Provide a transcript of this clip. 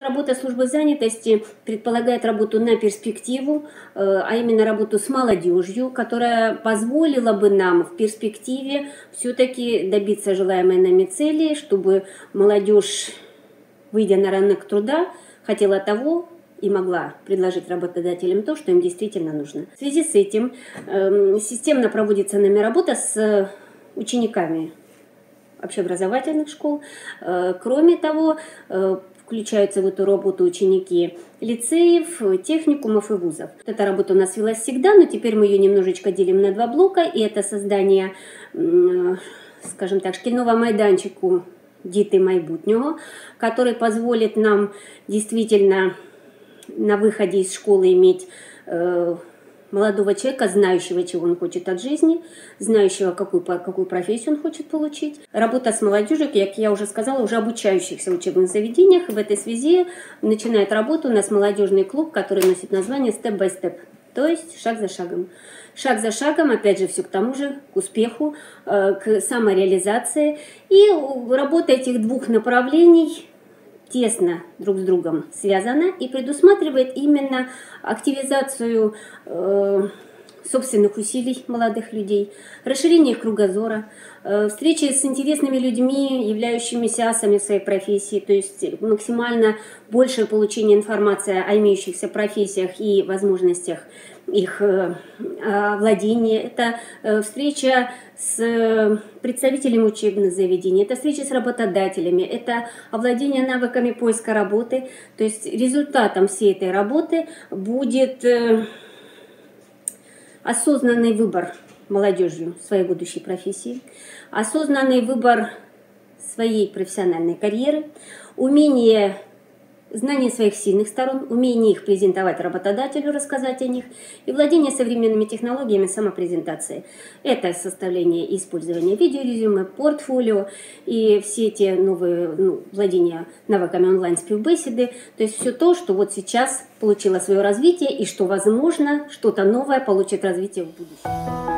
Работа службы занятости предполагает работу на перспективу, э, а именно работу с молодежью, которая позволила бы нам в перспективе все-таки добиться желаемой нами цели, чтобы молодежь, выйдя на рынок труда, хотела того и могла предложить работодателям то, что им действительно нужно. В связи с этим эм, системно проводится нами работа с учениками общеобразовательных школ. Э, кроме того, э, включаются в эту работу ученики лицеев, техникумов и вузов. Эта работа у нас велась всегда, но теперь мы ее немножечко делим на два блока, и это создание, скажем так, шкільного майданчику «Діти майбутнього», который позволит нам действительно на выходе из школы иметь э, молодого человека, знающего, чего он хочет от жизни, знающего, какую, какую профессию он хочет получить. Работа с молодежью, как я уже сказала, уже обучающихся в учебных заведениях. В этой связи начинает работу у нас молодежный клуб, который носит название «Step by Step», то есть шаг за шагом. Шаг за шагом, опять же, все к тому же, к успеху, э, к самореализации. И работа этих двух направлений тесно друг с другом связана и предусматривает именно активизацию э, собственных усилий молодых людей, расширение их кругозора, э, встречи с интересными людьми, являющимися асами своей профессии, то есть максимально большее получение информации о имеющихся профессиях и возможностях их э, владения. Это э, встреча с представителями учебных заведений, это встреча с работодателями, это овладение навыками поиска работы. То есть результатом всей этой работы будет осознанный выбор молодежью своей будущей профессии, осознанный выбор своей профессиональной карьеры, умение знание своих сильных сторон, умение их презентовать работодателю, рассказать о них и владение современными технологиями самопрезентации. Это составление и использование видеорезюме, портфолио и все эти новые ну, владения навыками онлайн-спивбеседы. То есть все то, что вот сейчас получило свое развитие и что, возможно, что-то новое получит развитие в будущем.